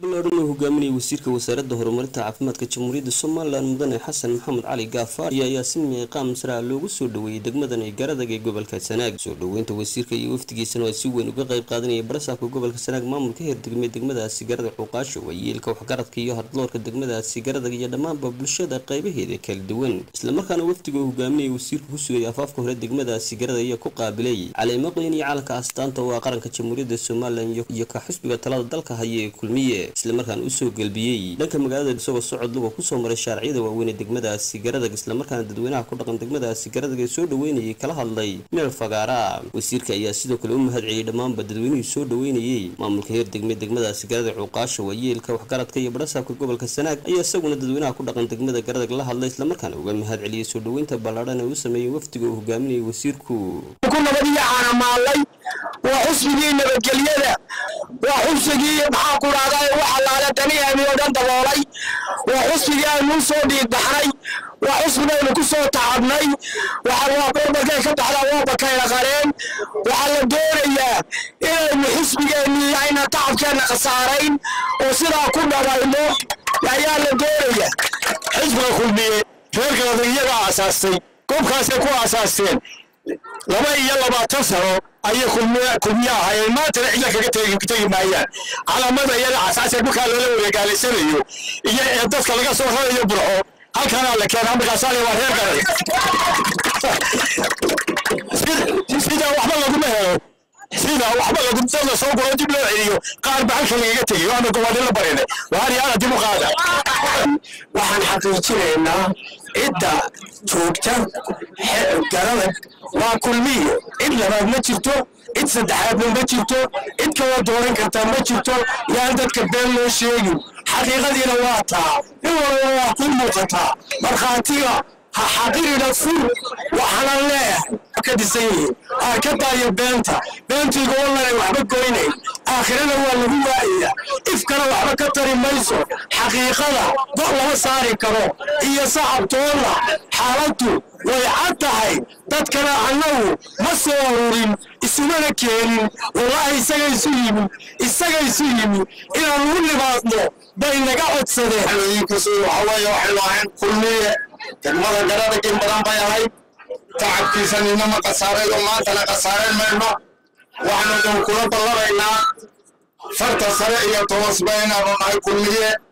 ballaaran oo hogaaminaya wasiirka wasaaradda horumarinta caafimaadka jamhuuriyadda somalilan mudane xasan maxamed cali gaafaari ayaa si miiqaam sara loogu soo dhoweeyey degmadan ee garadag ee gobolka sanaag. Soo dhoweynta wasiirka iyo wafdigiisana oo si weyn uga qayb qaadanaya barasaabka gobolka sanaag maamulka heer degmee degmadaasi garadag xuqaasho waayeelka waxgaradka iyo hardloorka degmadaasi garadag iyo dhammaanba bulshada qaybaheeda kala duwan. Islamarkaana wafdiga oo hogaaminaya wasiirka ku sugaya afaafka hore degmadaasi garadag ayaa ku qaabilay. Caleemo qoyn iyo calanka astaanta oo ah qaranka jamhuuriyadda somalilan iyo ka xusbiga talada dalka haya ee kulmiye islamarkaana u soo gelbiyey dhanka magaalada isagoo socod luga ku soo maray shaarciyada waaweyn ee degmadaasi garadag islamarkaana dadweynaha ku dhaqan degmadaasi garadag ee soo dhoweynayay kala hadlay meel fagaara. Wasiirka ayaa sidoo kale u mahad celiyey dhammaanba dadweynihii soo dhoweynayey maamulka heer degme degmadaasi garadag cuqaasha waayeelka waxgaradka iyo badhasaabka gobolka sanaag ayaa isaguna dadweynaha ku dhaqan degmada garadag la hadlay islamarkaana uga mahad celiyey soo dhoweynta ballaadhan ee u sameeyey wafdiga uu hogaaminayay wasiirku وحسبين بجليدة وحسبين محاكو راغي وحلا على دنيا ميودان دلالي وحسبين نوصو دي بحري وحسبين نكسو تعبني وحلا بربكا يكد على وابكا يا غارين وحلا دوري إلا المحسبين اللي عينا تعب كان خسارين وصيرا كنا بالموك يا يالا دوري حزب الخلمية فرقة ضيئة أساسي كم خاسي كو أساسي لما يلا ما تسهروا aasaastay goobkaasay ku aasaasteen laba iyo labaatan sano ayay kulmiye ahaayeen maantana cidla kaga tegi maayaan calaamada iyada asaasee markaa loola wareegaalaysanayo iyo ee dadka laga soo rarayo burxo halkanaa la keenaa markaasaa waa reer garay sida waxba laguma helo sida waxba lagu dad la soo guro dib loo celiyo qaar ba halkan lagaga tegay waana gobolin la barinay waaryaana dib u qaada waxaan jirto cid saddexaadna ma jirto cid kala dooran kartaa ma jirto yaan dadka been loo sheegin xaqiiqadiina waa taa in walba waa ku muuqataa markhaatiga ha xaqirina fur waxaana leeyahay ka dhisan yihiin aa ka daayo beenta beentiiga wallanay waxba goynayn aakhirana waa lagu waa'aya ifkana waxba ka tari mayso حقيقة ضل وصاري كرو. هي صعب تولى. حالته ويعطى هاي تذكر عنه مصور اسمه كين والله يسجل يسجل يسجل يسجل إلى نقول لبعضنا بين قعد سنة حلوين كسو حوايا وحلوين كلية كان مرة قرارة كين برامبا يا هاي تعب في سنين ما قصاري لما تنا قصاري المرمى وحنا كنا طلبنا فرت سريع يا توس بين رمى كليه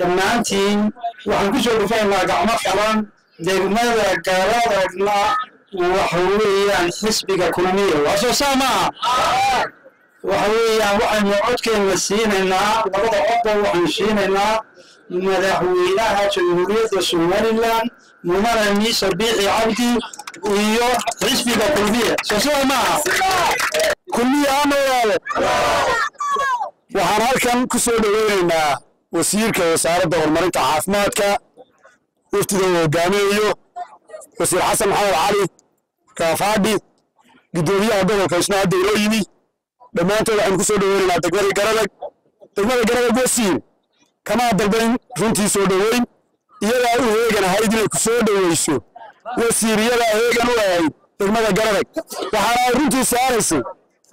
دمانتين وحن كشو دفعي ما قاعد مخلان دير ماذا قارا رقنا وحوليا حسبك كلمية وأشو ساما وحوليا وحن يعودك المسينينا وقضا عبا وحن شينينا ماذا حوليا هاتو يهودية سوال الله. ممارني صبيعي عبدي ويو حسبك كلمية ساما كلمية عمي يا الله وحرالكم كسو دوينينا وسيرك وسارة ومرنت عاف ماتكا وفتدوا قاميو وسير حسن محمد علي كافادي قدومي عبدالله كاشنا عدي رويني لما أنتوا لحن كو سودو وين لا تقمري قرالك تقمري قرالك وسير كما عبدالبين رنتي سودو وين يلا أو هيغن هايدي كو سودو ويشو وسير يلا هيغن وعي تقمري قرالك وحرا رنتي سارسو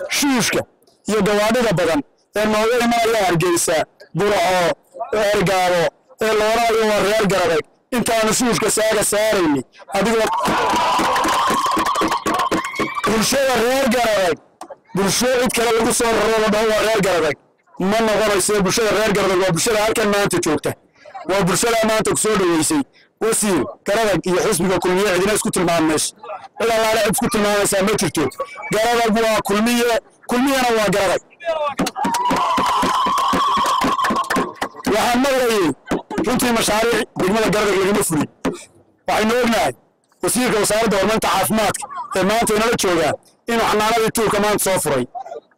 شوشك يدوادي دبغن ومعوه ما يارجيسا برعو ma jirto garadag waa kulmiye kulmiyana waa garadag وحن مغرية كنتي مشاريع بجمال قرر لغنفري وحن نوغناي وسيرك وسائر دورمان تحافماتك المان تينالك شوغا إنو حنانا بيتور كمان صفري.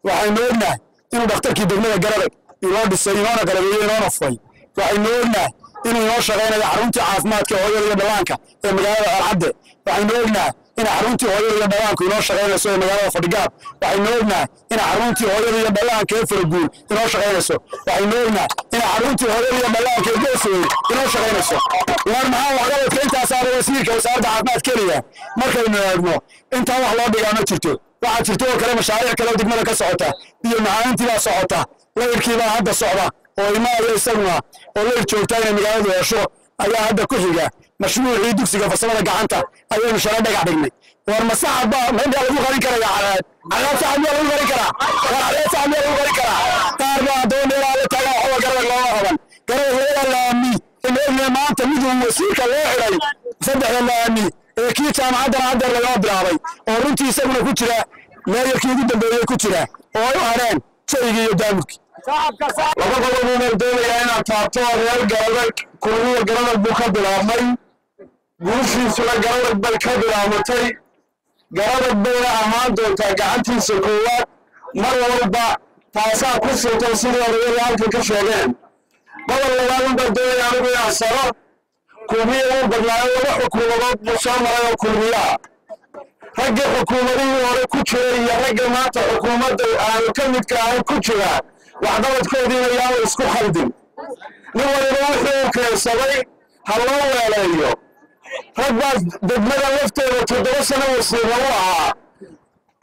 وحن نوغناي إنو دخترك بجمال قرر إلوان بسيمانا قرر إلوان إيه؟ أفري وحن نوغناي إنو يوشغينا يحرمتي حافماتك وغير يبلانك المجال العدد وحن نوغناي إن عرنتي هوية يا بلان كنوشة غير سوء مجالة فرقاب وحينونا إن عرنتي هوية يا بلان كيف رقول كنوشة غير سوء. وحينونا إن عرنتي هوية يا بلان كيف رقول كنوشة غير سوء. وارمعا وحلوة كنت أسار وسيرك وسار بحقنات كريا مركب من الأجمو إنت هو حلوة بيانة ترتو واحد ترتو كلام الشعير كلام دي ملكة صحوتا دي المعاين تبا صحوتا لا يركي هذا الصحوة وإما الله يسمع ولا يرتو التاني مجالة وشو أيها هذا كفيقة مشروعي دوكسي فصلنا جانتا أيوة مشروعنا جابينه ورمسها أبا ما يبغى لو غريك يا عاد على سامي لو غريك على على سامي لو غريك على تارنا دوني لا تلا هو جرب الله هلا جرب هلا لامي إنه ما تمدوا مسيك الله علي صدق لامي كيف تام عدل عدل لا أبدا علي أرنتي سمنا كتيرة لا يكفي جدا بيا كتيرة أو عارين شيء يدامك لا تقولوا من دون يعني أتاتوا غير جرب كل غير جرب بخبر الله مين guushiisuna garadag bay ka bilaabatay. Garadag bayna ahaan doontaa gacantiisa koowaad. Mar walba taasaa ku sirtay sidii odayadu halkan ka sheegeen. Gobol labaadun baa doonaya anigu inaan saro. Kulmiya uu badnaayo laba xukuumadood buu soo maray oo kulmiyaha ragga xukuumadihii hore ku jira iyo ragga maanta xukuumadda aanu ka midka ahayn ku jira waxqabadkoodiina yaanu isku khaldin nin waliba wuxuu u keensaday ha loo weeleeyo rag baas degmada lafteeda toddoba sano wasiirna u ahaa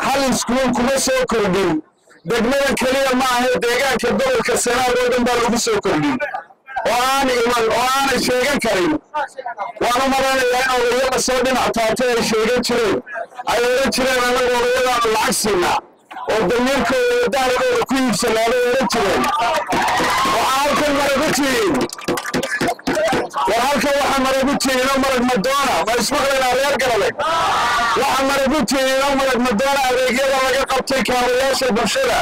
hal iskuul kuma soo kordhin degmada keliya ma ahe deegaanka gobolka sanaad oo dhan baa lagu soo kordhin oo aan iman oo aanay sheegan karin waan u malaynayaa in odayada soo dhinac taabtay ay sheegan jireen ay odhan jireen annagu odayadaanu lacag siinaa oo damiirkooda iyo daarigooda ku iibsanaabay odhan jireen waxaa halkan maragu tihiin war halkan waxaa maragu oo marag madoona ma ismaqlaynaa reer garadag waxaa maragu oo marag madoona adeegyada laga qabtay kaabayaasha bulshada.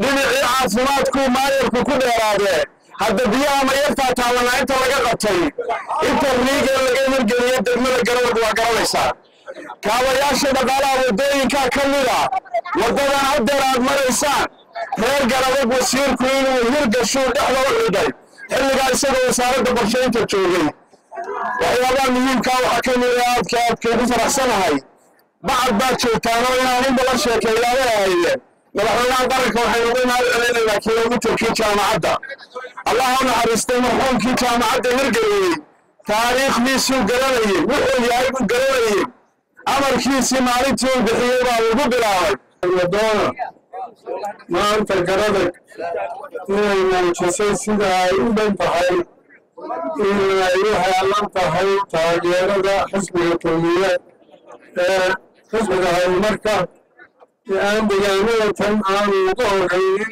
Dhinacii caafimaadku maayarku ku dheeraadee. Hadda biyaha mayartaa taabanaa inta laga qabtay. Inta riigee laga hirgeliyo degmada garadag waa garanaysaa kaabayaasha dhaqaalaha waddooyinkaa ka mida waddadan haddeer aad maraysaan reer garadag wasiirku inuu hirgashuu dhexda u xidhay jaamacadda allah u naxariistay marxuumkii jaamacadda hirgeliyey taariikhdiisuu garanayey wuxuu yahay buu garanayey amarkiisii maalintii uu bixiyey baa lagu bilaabay wadoona maanta garadag inay muujisay sida ay u dhan tahay inay u heelan tahay taageerada xisbiga kulmiye ee xisbiga horumarka aan deegaanada tan aanu uga horreynin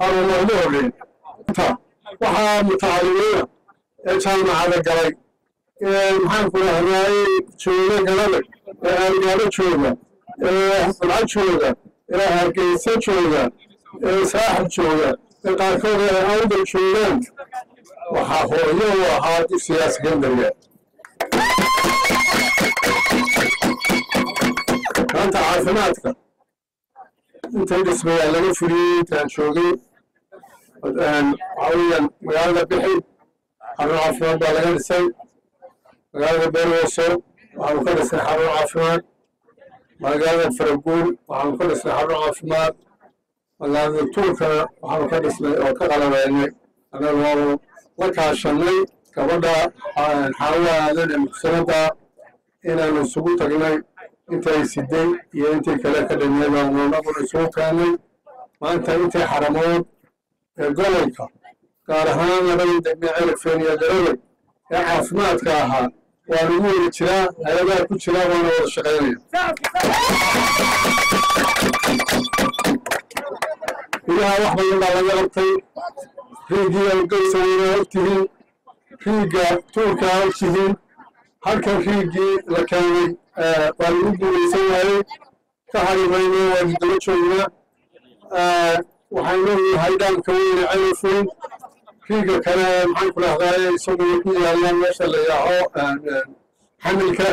haruma uga horreyn. Waxaa mutacalimiina ee jaamacada galay. Ee maxaanku rahdaayey jooga garadag ee aangaalo jooga. Ee xubca jooga ee hargeysa jooga ee saaxib jooga ee qaarkood ee awdal joogaan. Waxaa hooyo u ahaa dugsigaas gendariga maanta caafimaadka. Intay dhismayaa laga fuliyey intaan joogay. Waxaa weeyaan magaalada bixi xarun caafimaad baa laga dhisay. Magaalada beerwoso waxaanu ka dhisnay xarun caafimaad magaalada faraguul waxaanu ka dhisnay xarun caafimaad. Magaalada tuulkana waxaanu ka dhisnay oo ka qalabeynay. Waanu la kaashanay gabadha xaawa aadan ee mugsanada inaanu isugu tagnay. Intay siday iyo intii kale ka dhamiyay baanu anaguna isugu keennay maanta intii xaramood ee gobolka gaar ahaan labadii degme celifeen iyo garawey ee caafimaadka ahaa waa lagu weli jiraa hay'adaha ku jiraa waana wada shaqaynaya. Gudaha wax badan baa laga qabtay. Riigii algeysa weyna ogtihiin riigga tuurkaa ogtihiin halkan riigii la keenay waa lagu guulaysan waayey ka harimayno waanu daba joognaa waxaan leeyahay dhaanka weyne celifweyn riigga kale maxaan ku dhahdaye isaguna ku yaalaan meesha la yaaco xamilka.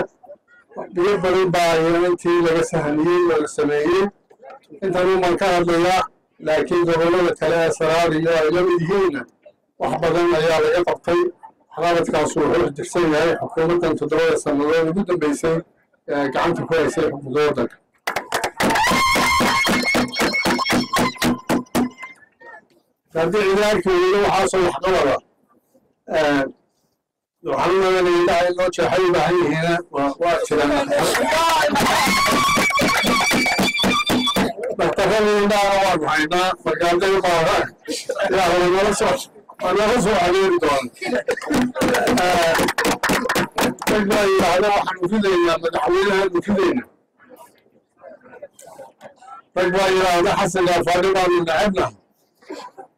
Dhigo badan baa intii laga sahamiyey oo la sameeyey intan umaan ka hadlayaa laakiin gobollada kale ee saraar iyo ay la yihiinna wax badan ayaa laga qabtay. Waxqabadkaasu wuxuu xijirsan yahay xukuumaddan toddobada sannadood ugu dambeysay ee gacanta ku haysay xukuumadda waddanka waxqabada waxaan maganaya indhaha in loo jeexay u baahan yihiina waa jiraan daktaradii indhahana waanu haynaa marka hadday u qaadaan yaa hore nala soo waa nala soo adeeri doona rag baa yidhaahda waxaanu ridaynaa madaxweynahaanu ridayna rag baa yidhaahda xasan gaafaadhi baanu necebna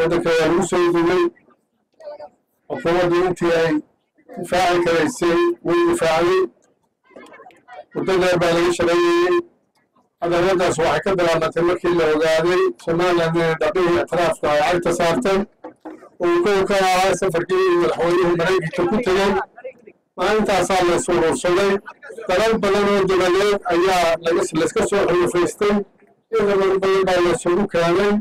waddanka waa lagu soo dumay xukuumaddu intii ay difaaci karaysay way difaacday muddo dheer baa laga shaqeeyeyey hadaladaas waxay ka bilaabantay markii la ogaaday somaliland inay dhaqihii ictiraafka ay cagta saarteen uu kow ka ahaa safarkii madaxweynuhu maraykanka ku tegey maalintaasaa la isuruursaday dalal badan oo dabadeed ayaa layska soo xulufaystay ciidaman badan baa la isugu keenay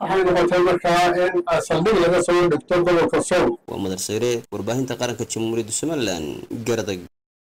waxay noqotay markaa in saldhig laga soo dhigto gobolka sool waa madar sayre warbaahinta qaranka jamhuuriyadda somalilan garadag